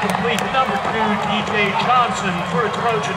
complete number two, DJ Johnson for a Trojan.